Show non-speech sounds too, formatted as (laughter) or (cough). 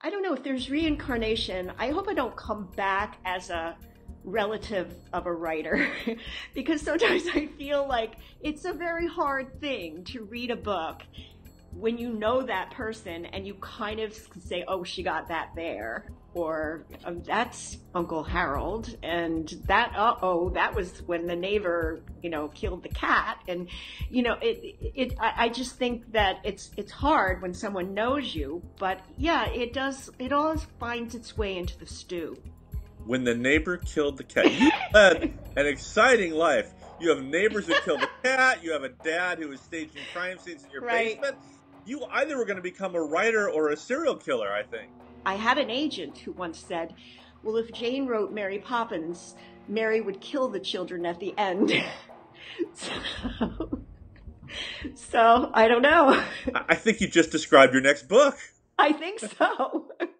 I don't know if there's reincarnation. I hope I don't come back as a relative of a writer (laughs) because sometimes I feel like it's a very hard thing to read a book when you know that person and you kind of say, oh, she got that there, or um, that's Uncle Harold, and that, uh oh, that was when the neighbor, you know, killed the cat, and you know, it, it, I, I just think that it's it's hard when someone knows you, but yeah, it does, it always finds its way into the stew. When the neighbor killed the cat, you had an exciting life. You have neighbors who killed the cat. You have a dad who is staging crime scenes in your Right. basement. You either were going to become a writer or a serial killer. I think. I had an agent who once said, well, if Jane wrote Mary Poppins, Mary would kill the children at the end. so, (laughs) so, I don't know. I I think you just described your next book. I think so. (laughs)